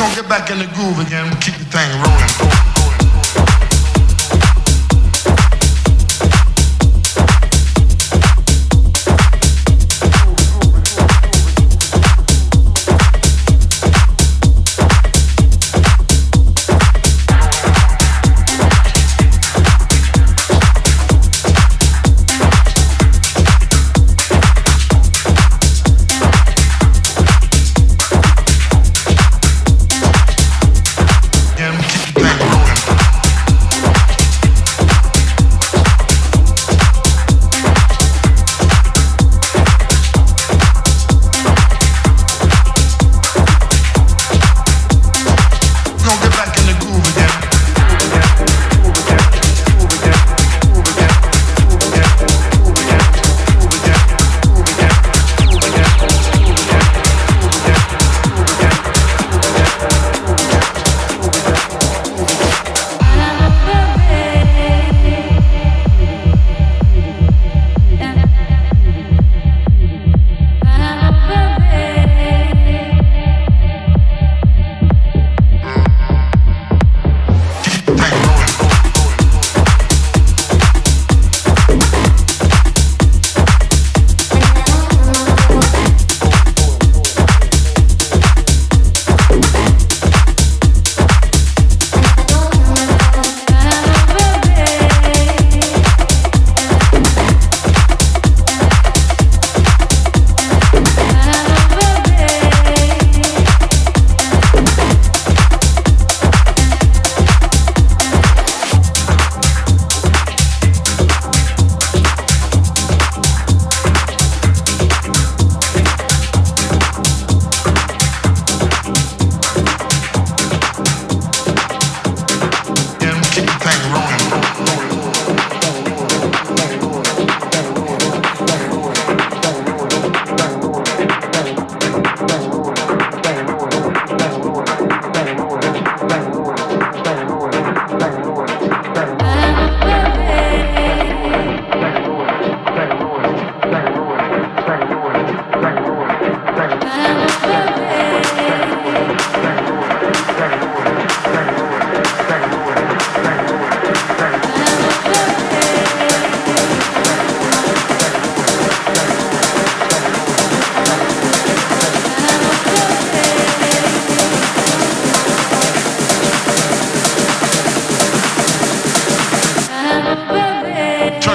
gonna get back in the groove again. We'll keep the thing rolling.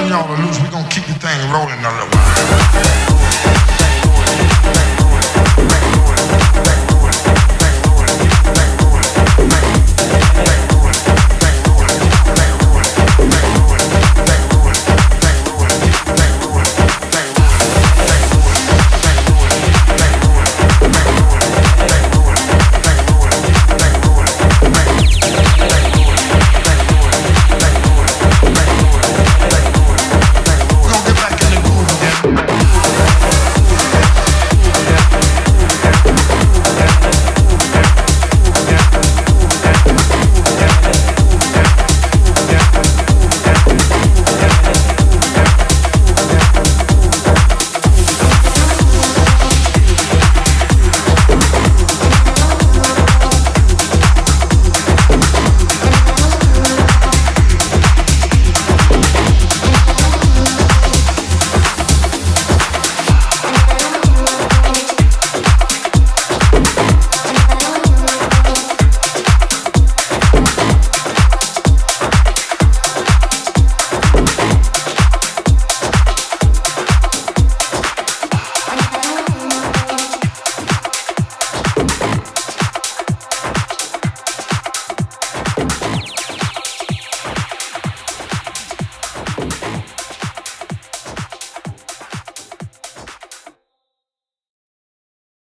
y'all are. We gonna keep the thing rolling a little while.